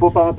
Je vois